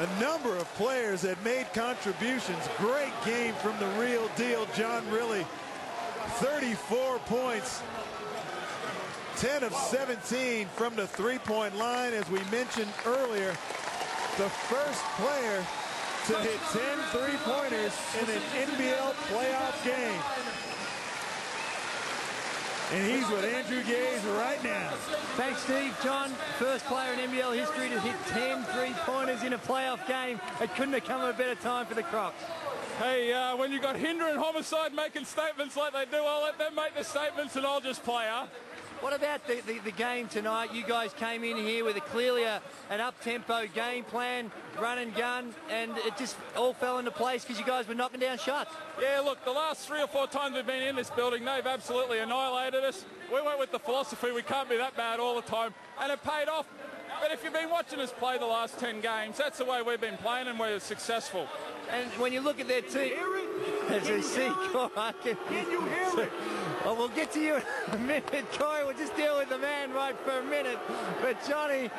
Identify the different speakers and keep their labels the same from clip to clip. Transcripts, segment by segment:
Speaker 1: a number of players that made contributions. Great game from the real deal, John Rillie. 34 points, 10 of 17 from the three-point line. As we mentioned earlier, the first player to hit 10 three-pointers in an NBL playoff game. And he's with Andrew Gaze right now.
Speaker 2: Thanks, Steve. John, first player in NBL history to hit 10 three-pointers in a playoff game. It couldn't have come at a better time for the Crocs.
Speaker 3: Hey, uh, when you got Hinder and Homicide making statements like they do, I'll let them make the statements and I'll just play, huh?
Speaker 2: What about the, the, the, game tonight? You guys came in here with a clearly a, an up-tempo game plan, run and gun, and it just all fell into place because you guys were knocking down shots.
Speaker 3: Yeah, look, the last three or four times we've been in this building, they've absolutely annihilated us. We went with the philosophy we can't be that bad all the time, and it paid off. But if you've been watching us play the last 10 games, that's the way we've been playing and we're successful.
Speaker 2: And when you look at their team, as we see, Corey, can,
Speaker 4: can you hear it?
Speaker 2: Well, we'll get to you in a minute, Corey. We'll just deal with the man right for a minute. But Johnny,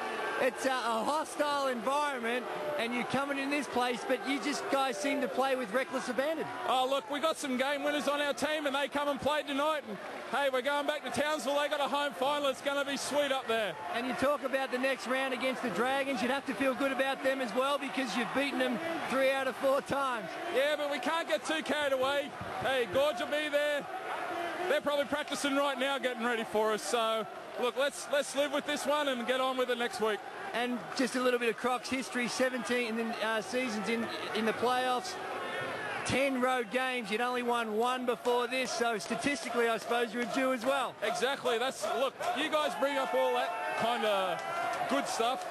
Speaker 2: it's a, a hostile environment, and you're coming in this place, but you just guys seem to play with reckless abandon.
Speaker 3: Oh, look, we got some game winners on our team, and they come and play tonight. And hey, we're going back to Townsville. They got a home final. It's going to be sweet up there.
Speaker 2: And you talk about the next round against the Dragons. You'd have to feel good about them as well because you've beaten them three out of four times.
Speaker 3: Yeah, but we can't get too carried away. Hey, Gorge will be there. They're probably practicing right now, getting ready for us. So, look, let's let's live with this one and get on with it next week.
Speaker 2: And just a little bit of Crocs history: 17 uh, seasons in in the playoffs. 10 road games. You'd only won one before this, so statistically, I suppose you're due as well.
Speaker 3: Exactly. That's look. You guys bring up all that kind of good stuff,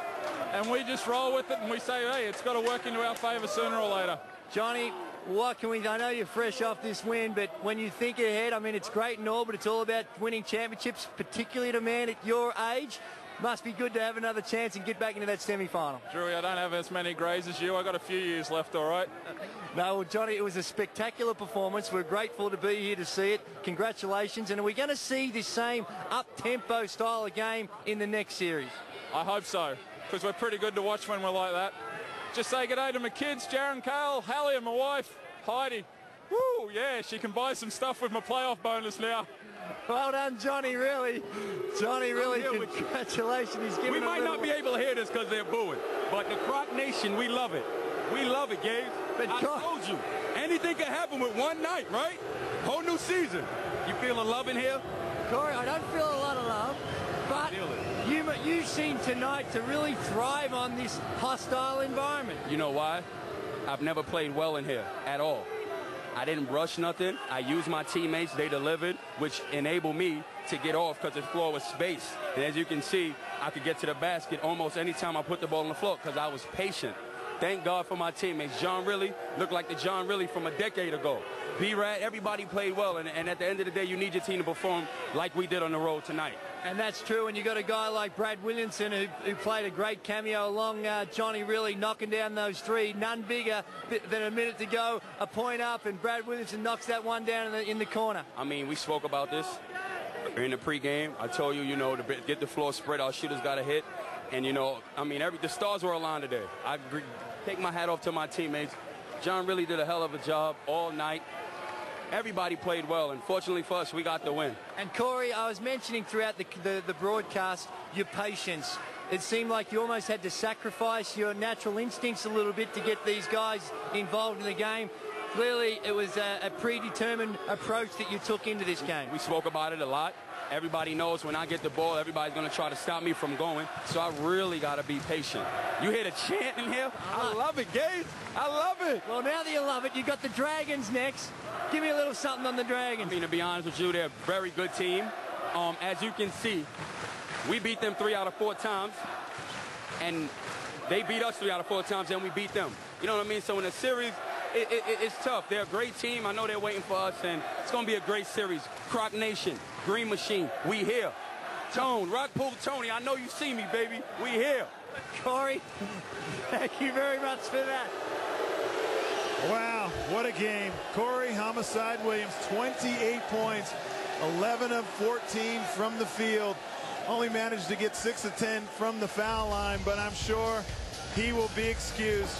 Speaker 3: and we just roll with it, and we say, hey, it's got to work into our favour sooner or later.
Speaker 2: Johnny, what can we, I know you're fresh off this win, but when you think ahead, I mean, it's great and all, but it's all about winning championships, particularly to a man at your age. Must be good to have another chance and get back into that semi-final.
Speaker 3: Drewy, I don't have as many greys as you. i got a few years left, all right?
Speaker 2: no, well, Johnny, it was a spectacular performance. We're grateful to be here to see it. Congratulations. And are we going to see this same up-tempo style of game in the next series?
Speaker 3: I hope so, because we're pretty good to watch when we're like that. Just say good day to my kids, Jaron Kale, Hallie and my wife, Heidi. Woo, yeah, she can buy some stuff with my playoff bonus now.
Speaker 2: Well done, Johnny, Rillie. Johnny, Rillie, congratulations. He's giving
Speaker 4: We might not be able to hear this because they're booing, but the Croc Nation, we love it. We love it, Gabe. But I told you, anything can happen with one night, right? Whole new season. You feel the love in here?
Speaker 2: Corey, I don't feel a lot of love, but you, you seem tonight to really thrive on this hostile environment.
Speaker 4: You know why? I've never played well in here at all. I didn't rush nothing. I used my teammates. They delivered, which enabled me to get off because the floor was space. And as you can see, I could get to the basket almost anytime I put the ball on the floor because I was patient. Thank God for my teammates. John Rillie looked like the John Rillie from a decade ago. B-Rad, everybody played well. And, and at the end of the day, you need your team to perform like we did on the road tonight.
Speaker 2: And that's true. And you got a guy like Brad Williamson who, who played a great cameo along uh, Johnny Rillie knocking down those three. None bigger than a minute to go, a point up, and Brad Williamson knocks that one down in the, in the corner.
Speaker 4: I mean, we spoke about this in the pregame. I told you, you know, to get the floor spread, our shooters got to hit. And, you know, I mean, every the stars were aligned today. I take my hat off to my teammates. John Rillie did a hell of a job all night everybody played well, and fortunately for us, we got the win.
Speaker 2: And Corey, I was mentioning throughout the, the, the broadcast your patience. It seemed like you almost had to sacrifice your natural instincts a little bit to get these guys involved in the game. Clearly, it was a, a predetermined approach that you took into this game.
Speaker 4: We spoke about it a lot. Everybody knows when I get the ball, everybody's going to try to stop me from going. So I really got to be patient. You hear the chant in here? I uh-huh. love it, Gabe. I love it.
Speaker 2: Well, now that you love it, you got the Dragons next. Give me a little something on the Dragons.
Speaker 4: I mean, to be honest with you, they're a very good team. Um, as you can see, we beat them three out of four times, and they beat us three out of four times, and we beat them. You know what I mean? So in a series, it, it, it's tough. They're a great team. I know they're waiting for us, and it's going to be a great series. Croc Nation, Green Machine, we here. Tone, Rockpool Tony, I know you see me, baby. We here.
Speaker 2: Corey, thank you very much for that.
Speaker 1: Wow, what a game. Corey Homicide Williams, 28 points, 11 of 14 from the field. Only managed to get 6 of 10 from the foul line, but I'm sure he will be excused.